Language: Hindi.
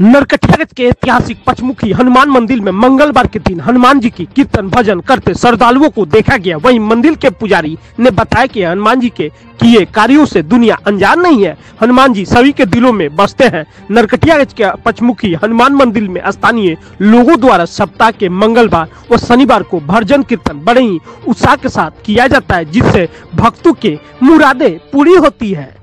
नरकटियागंज के ऐतिहासिक पचमुखी हनुमान मंदिर में मंगलवार के दिन हनुमान जी की कीर्तन भजन करते श्रद्धालुओं को देखा गया। वहीं मंदिर के पुजारी ने बताया कि हनुमान जी के किए कार्यों से दुनिया अनजान नहीं है। हनुमान जी सभी के दिलों में बसते हैं। नरकटियागंज के पचमुखी हनुमान मंदिर में स्थानीय लोगों द्वारा सप्ताह के मंगलवार और शनिवार को भजन कीर्तन बड़े ही उत्साह के साथ किया जाता है, जिससे भक्तों के मुरादे पूरी होती है।